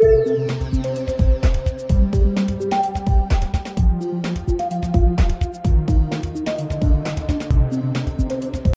Bye.